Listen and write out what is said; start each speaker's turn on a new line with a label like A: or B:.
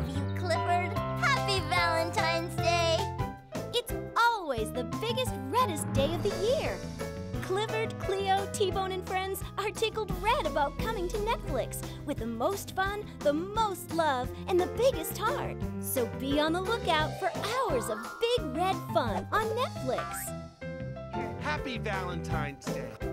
A: love you, Clifford. Happy Valentine's Day.
B: It's always the biggest, reddest day of the year. Clifford, Cleo, T-Bone, and friends are tickled red about coming to Netflix with the most fun, the most love, and the biggest heart. So be on the lookout for hours of big red fun on Netflix.
C: Happy Valentine's Day.